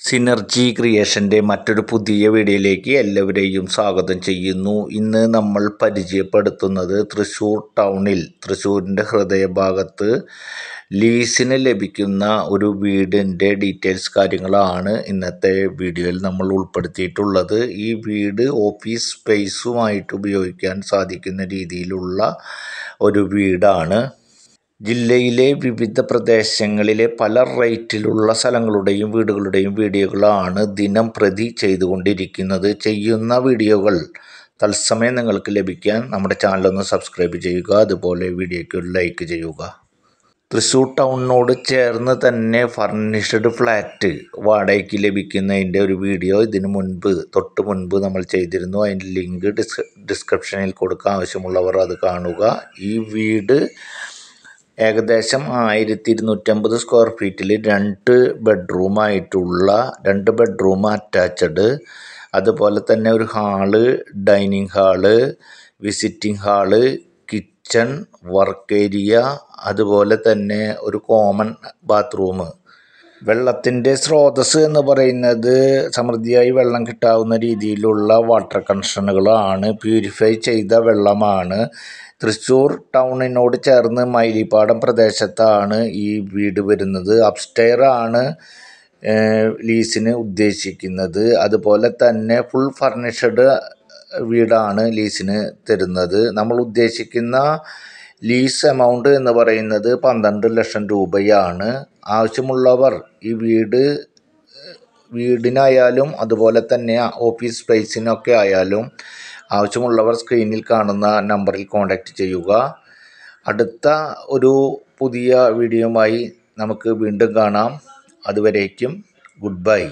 Synergy ക്രിയേഷന്റെ മറ്റൊരു പുതിയ വീഡിയോയിലേക്ക് എല്ലാവരെയും സ്വാഗതം ചെയ്യുന്നു. ഇന്ന് നമ്മൾ പരിചയപ്പെടുത്തുന്നത് തൃശ്ശൂർ ടൗണിൽ തൃശ്ശൂരിന്റെ ഹൃദയഭാഗത്ത് ലീസിന് ലഭിക്കുന്ന ഒരു വീടിന്റെ ഡീറ്റെയിൽസ് കാര്യങ്ങളാണ് ഇന്നത്തെ വീഡിയോയിൽ നമ്മൾ ഉൾപ്പെടുത്തിയിട്ടുള്ളത്. ഈ വീട് ഓഫീസ് സ്പേസുമായിട്ട് ഉപയോഗിക്കാൻ സാധിക്കുന്ന രീതിയിലുള്ള ഒരു വീടാണ്. ജില്ലയിലെ വിവിധ പ്രദേശങ്ങളിലെ പല റേറ്റിലുള്ള സ്ഥലങ്ങളുടെയും വീടുകളുടെയും വീഡിയോകളാണ് ദിനം പ്രതി ചെയ്തുകൊണ്ടിരിക്കുന്നത്. ചെയ്യുന്ന വീഡിയോകൾ തത്സമയം നിങ്ങൾക്ക് ലഭിക്കാൻ നമ്മുടെ ചാനലൊന്ന് സബ്സ്ക്രൈബ് ചെയ്യുക അതുപോലെ വീഡിയോയ്ക്ക് ലൈക്ക് ചെയ്യുക. തൃശ്ശൂർ ടൗണിനോട് ചേർന്ന് തന്നെ ഫർണിഷ്ഡ് ഫ്ലാറ്റ് വാടകയ്ക്ക് ലഭിക്കുന്നതിന്റെ ഒരു വീഡിയോ ഇതിനു മുൻപ് തൊട്ട് മുൻപ് നമ്മൾ ചെയ്തിരുന്നു. അതിന്റെ ലിങ്ക് ഡിസ്ക്രിപ്ഷനിൽ കൊടുക്കാൻ ആവശ്യമുള്ളവർ അത് കാണുക. ഈ വീട് ഏകദേശം ആയിരത്തി ഇരുന്നൂറ്റമ്പത് സ്ക്വയർ ഫീറ്റിൽ രണ്ട് ബെഡ്റൂമായിട്ടുള്ള രണ്ട് ബെഡ്റൂം അറ്റാച്ചഡ് അതുപോലെ തന്നെ ഒരു hall dining hall visiting hall kitchen work area അതുപോലെ തന്നെ ഒരു കോമൺ ബാത്റൂം വെള്ളത്തിന്റെ സ്രോതസ് എന്ന് പറയുന്നത് സമൃദ്ധിയായി വെള്ളം കിട്ടാവുന്ന രീതിയിലുള്ള വാട്ടർ കണക്ഷനുകളാണ് പ്യൂരിഫൈ ചെയ്ത വെള്ളമാണ്. തൃശ്ശൂർ ടൗണിനോട് ചേർന്ന് മൈലിപ്പാടം പ്രദേശത്താണ് ഈ വീട് വരുന്നത്. അപ്സ്റ്റെയർ ആണ് ലീസിന് ഉദ്ദേശിക്കുന്നത്. അതുപോലെ തന്നെ ഫുൾ ഫർണിഷഡ് വീടാണ് ലീസിന് തരുന്നത്. നമ്മൾ ഉദ്ദേശിക്കുന്ന ലീസ് എമൗണ്ട് എന്ന് പറയുന്നത് പന്ത്രണ്ട് ലക്ഷം രൂപയാണ്. ആവശ്യമുള്ളവർ ഈ വീട് വീടിനായാലും അതുപോലെ തന്നെ ഓഫീസ് സ്പേസിനൊക്കെ ആയാലും ആവശ്യമുള്ളവർ സ്ക്രീനിൽ കാണുന്ന നമ്പറിൽ കോൺടാക്റ്റ് ചെയ്യുക. അടുത്ത ഒരു പുതിയ വീഡിയോയുമായി നമുക്ക് വീണ്ടും കാണാം. അതുവരേക്കും ഗുഡ് ബൈ